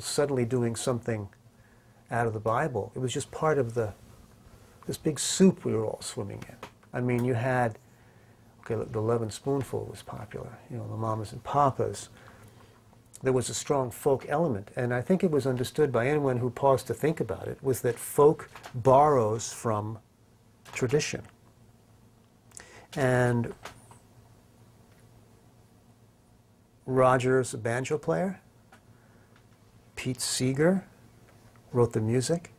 suddenly doing something out of the Bible. It was just part of the this big soup we were all swimming in. I mean, you had okay, the Lovin' Spoonful was popular. You know, the Mamas and Papas. There was a strong folk element, and I think it was understood by anyone who paused to think about it was that folk borrows from tradition. And Roger's a banjo player. Pete Seeger wrote the music.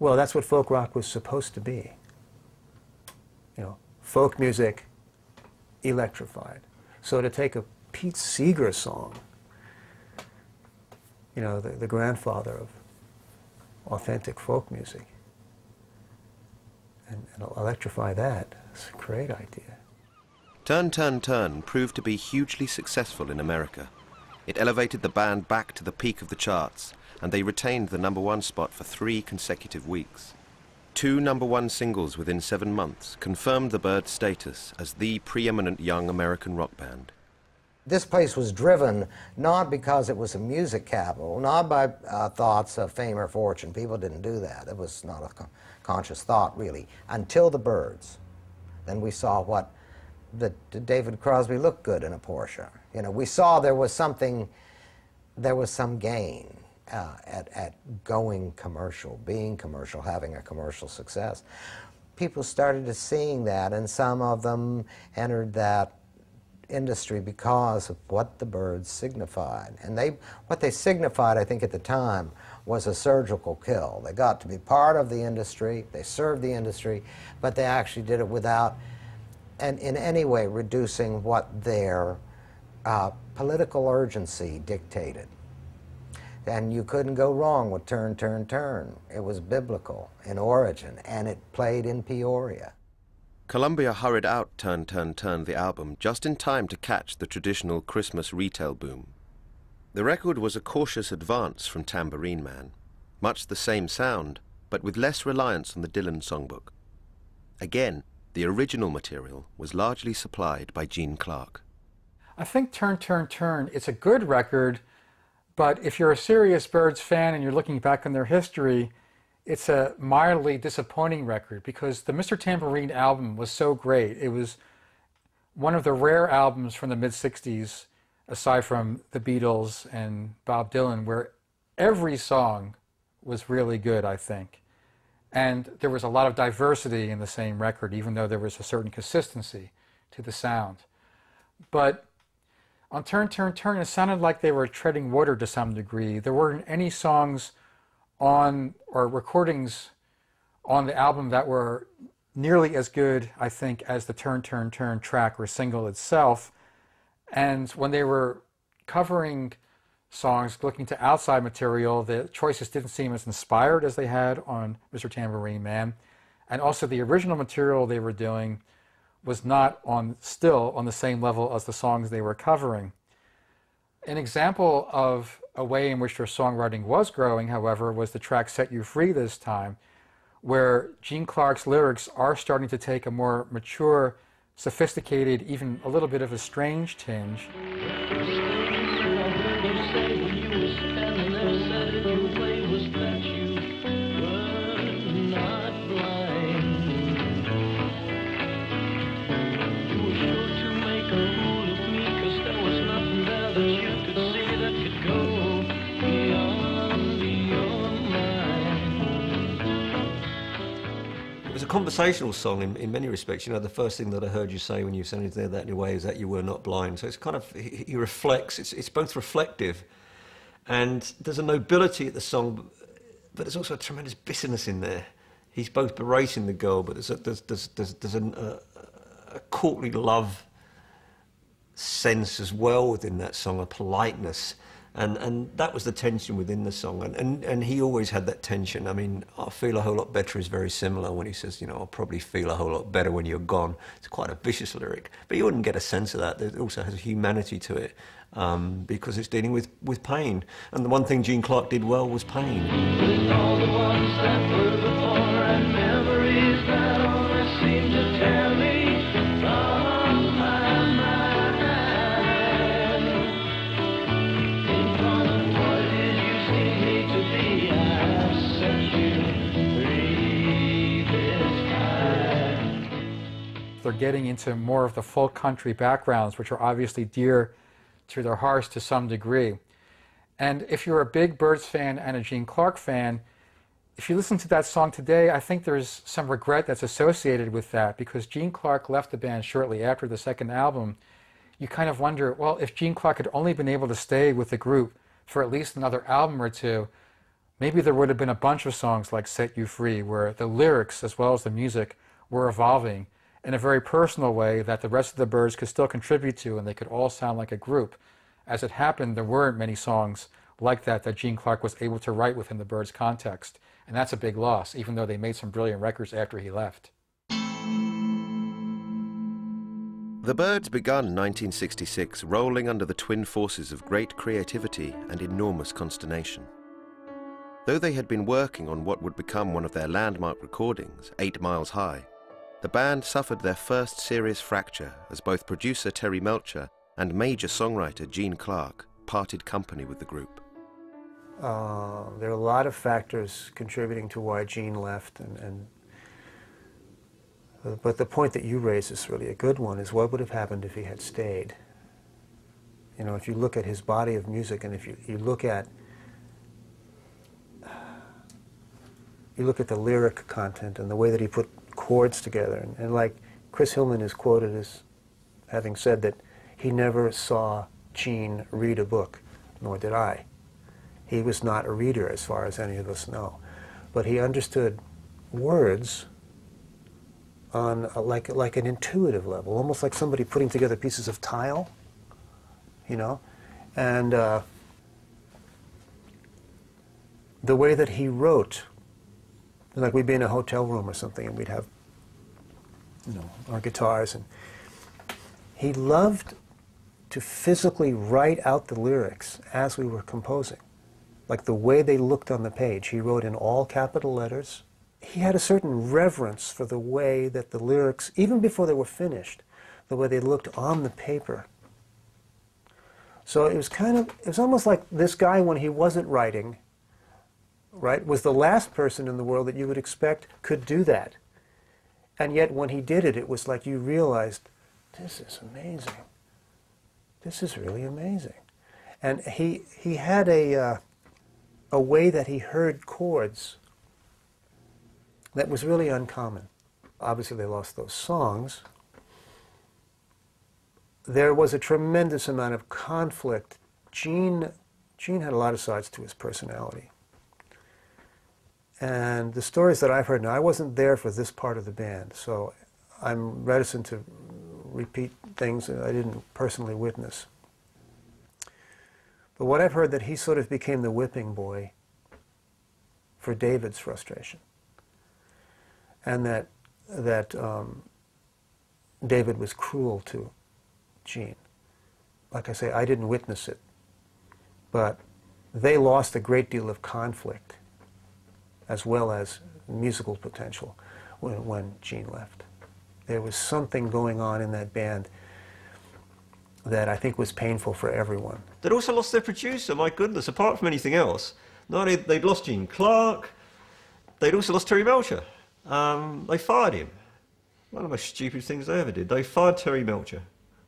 Well, that's what folk rock was supposed to be. You know, folk music electrified. So to take a Pete Seeger song, you know, the, the grandfather of authentic folk music, and, and electrify that, it's a great idea. Turn, Turn, Turn proved to be hugely successful in America. It elevated the band back to the peak of the charts, and they retained the number one spot for three consecutive weeks. Two number one singles within seven months confirmed the Byrds' status as the preeminent young American rock band. This place was driven not because it was a music capital, not by uh, thoughts of fame or fortune. People didn't do that. It was not a con conscious thought, really, until the Byrds. Then we saw what that David Crosby looked good in a Porsche. You know, we saw there was something, there was some gain uh, at, at going commercial, being commercial, having a commercial success. People started to seeing that, and some of them entered that industry because of what the Byrds signified. And they, what they signified, I think, at the time, was a surgical kill. They got to be part of the industry, they served the industry, but they actually did it without and in any way reducing what their uh, political urgency dictated. And you couldn't go wrong with Turn, Turn, Turn. It was biblical in origin, and it played in Peoria. Columbia hurried out Turn, Turn, Turn, the album, just in time to catch the traditional Christmas retail boom. The record was a cautious advance from Tambourine Man, much the same sound, but with less reliance on the Dylan songbook. Again, the original material was largely supplied by Gene Clark. I think Turn, Turn, Turn, it's a good record, but if you're a serious Byrds fan and you're looking back on their history, it's a mildly disappointing record because the Mr. Tambourine album was so great. It was one of the rare albums from the mid 60s, aside from the Beatles and Bob Dylan, where every song was really good, I think. And there was a lot of diversity in the same record, even though there was a certain consistency to the sound. But on Turn, Turn, Turn, it sounded like they were treading water to some degree. There weren't any songs on, or recordings on the album that were nearly as good, I think, as the Turn, Turn, Turn track or single itself. And when they were covering songs, looking to outside material, the choices didn't seem as inspired as they had on Mr. Tambourine Man. And also the original material they were doing was not on still on the same level as the songs they were covering. An example of a way in which their songwriting was growing, however, was the track Set You Free this time, where Gene Clark's lyrics are starting to take a more mature, sophisticated, even a little bit of a strange tinge. Conversational song in, in many respects. You know, the first thing that I heard you say when you said there that in a way is that you were not blind. So it's kind of, he, he reflects, it's, it's both reflective and there's a nobility at the song, but there's also a tremendous bitterness in there. He's both berating the girl, but there's a, there's, there's, there's, there's a, a, a courtly love sense as well within that song, a politeness and and that was the tension within the song. And, and and he always had that tension. I mean i feel a whole lot better is very similar when he says you know i'll probably feel a whole lot better when you're gone. It's quite a vicious lyric but you wouldn't get a sense of that. It also has a humanity to it um, because it's dealing with with pain. And the one thing gene clark did well was pain getting into more of the folk country backgrounds, which are obviously dear to their hearts to some degree. And if you're a big Byrds fan and a Gene Clark fan, if you listen to that song today, I think there's some regret that's associated with that because Gene Clark left the band shortly after the second album. You kind of wonder, well, if Gene Clark had only been able to stay with the group for at least another album or two, maybe there would have been a bunch of songs like Set You Free where the lyrics as well as the music were evolving in a very personal way that the rest of the Byrds could still contribute to and they could all sound like a group. As it happened, there weren't many songs like that that Gene Clark was able to write within the Byrds' context. And that's a big loss, even though they made some brilliant records after he left. The Byrds begun 1966 rolling under the twin forces of great creativity and enormous consternation. Though they had been working on what would become one of their landmark recordings, Eight Miles High, the band suffered their first serious fracture as both producer Terry Melcher and major songwriter Gene Clark parted company with the group. Uh, there are a lot of factors contributing to why Gene left, and, and uh, but the point that you raise is really a good one: is what would have happened if he had stayed? You know, if you look at his body of music, and if you, you look at you look at the lyric content and the way that he put chords together, and, and like Chris Hillman is quoted as having said that he never saw Gene read a book, nor did I. He was not a reader, as far as any of us know. But he understood words on a, like, like an intuitive level, almost like somebody putting together pieces of tile, you know? And uh, the way that he wrote, like we'd be in a hotel room or something and we'd have, you know, our guitars and he loved to physically write out the lyrics as we were composing like the way they looked on the page. He wrote in all capital letters. He had a certain reverence for the way that the lyrics, even before they were finished, the way they looked on the paper. So it was kind of, it was almost like this guy, when he wasn't writing, right, was the last person in the world that you would expect could do that. And yet when he did it, it was like you realized, this is amazing. This is really amazing. And he, he had a, uh, a way that he heard chords that was really uncommon. Obviously, they lost those songs. There was a tremendous amount of conflict. Gene, Gene had a lot of sides to his personality. And the stories that I've heard, now I wasn't there for this part of the band, so I'm reticent to repeat things that I didn't personally witness. But what I've heard that he sort of became the whipping boy for David's frustration, and that that um, David was cruel to Gene. Like I say, I didn't witness it, but they lost a great deal of conflict, as well as musical potential, when, when Gene left. There was something going on in that band that I think was painful for everyone. They'd also lost their producer, my goodness, apart from anything else. Not only they'd lost Gene Clark, they'd also lost Terry Melcher. Um, they fired him. One of the most stupid things they ever did. They fired Terry Melcher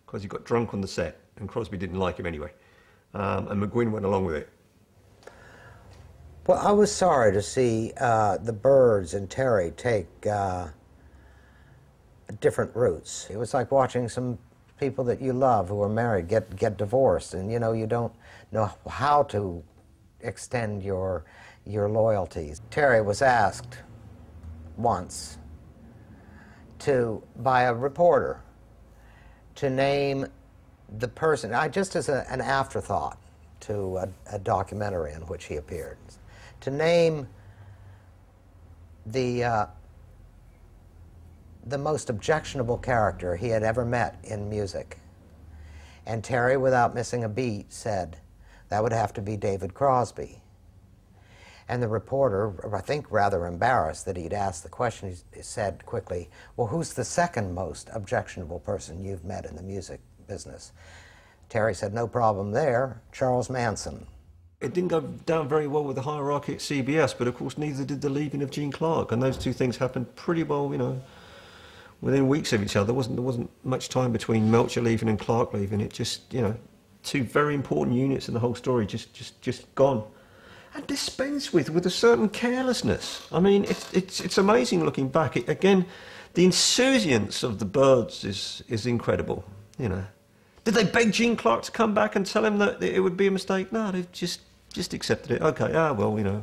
because he got drunk on the set, and Crosby didn't like him anyway. Um, and McGuinn went along with it. Well, I was sorry to see uh, the Byrds and Terry take uh, different routes. It was like watching some people that you love who are married get get divorced, and you know you don't know how to extend your your loyalties. Terry was asked once to by a reporter to name the person, I, just as a, an afterthought to a, a documentary in which he appeared, to name the uh, the most objectionable character he had ever met in music. And Terry, without missing a beat, said, that would have to be David Crosby. And the reporter, I think rather embarrassed that he'd asked the question, he said quickly, Well, who's the second most objectionable person you've met in the music business? Terry said, No problem there, Charles Manson. It didn't go down very well with the hierarchy at CBS, but of course, neither did the leaving of Gene Clark. And those two things happened pretty well, you know, within weeks of each other. There wasn't there wasn't much time between Melcher leaving and Clark leaving. It just you know, two very important units in the whole story just just just gone. And dispensed with with a certain carelessness. I mean, it's it's it's amazing looking back. It, again, the insouciance of the Byrds is is incredible. You know, did they beg Gene Clark to come back and tell him that it would be a mistake? No, they just just accepted it. Okay, ah, well, you know,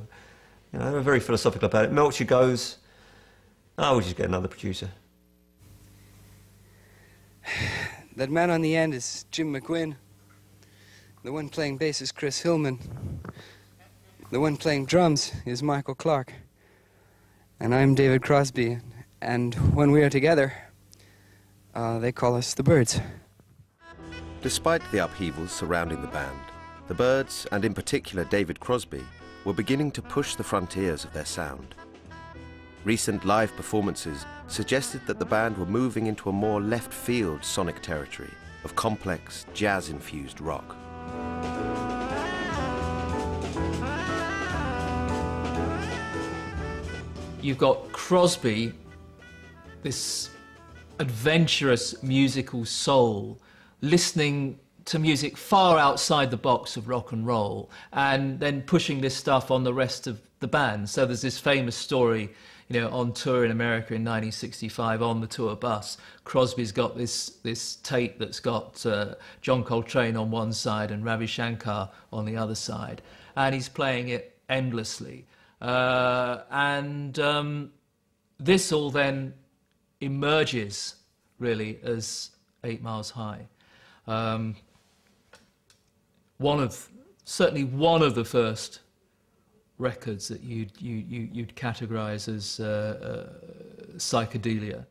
you know, they're very philosophical about it. Melcher goes, oh, we'll just get another producer. That man on the end is Jim McGuinn. The one playing bass is Chris Hillman. The one playing drums is Michael Clarke. And I'm David Crosby. And when we are together, uh, they call us the Byrds. Despite the upheavals surrounding the band, the Byrds, and in particular David Crosby, were beginning to push the frontiers of their sound. Recent live performances suggested that the band were moving into a more left field sonic territory of complex, jazz infused rock. You've got Crosby, this adventurous musical soul, listening to music far outside the box of rock and roll, and then pushing this stuff on the rest of the band. So there's this famous story, you know, on tour in America in 1965 on the tour bus. Crosby's got this this tape that's got uh, John Coltrane on one side and Ravi Shankar on the other side, and he's playing it endlessly. Uh, and um, this all then emerges really as Eight Miles High. Um, one of certainly one of the first records that you'd you, you, you'd categorize as uh, uh, psychedelia.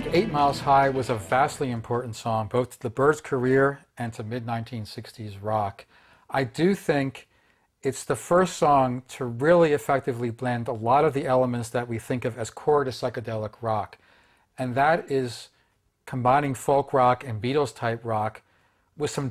Think Eight Miles High was a vastly important song, both to the Byrds' career and to mid 1960s rock. I do think it's the first song to really effectively blend a lot of the elements that we think of as core to psychedelic rock. And that is combining folk rock and Beatles type rock with some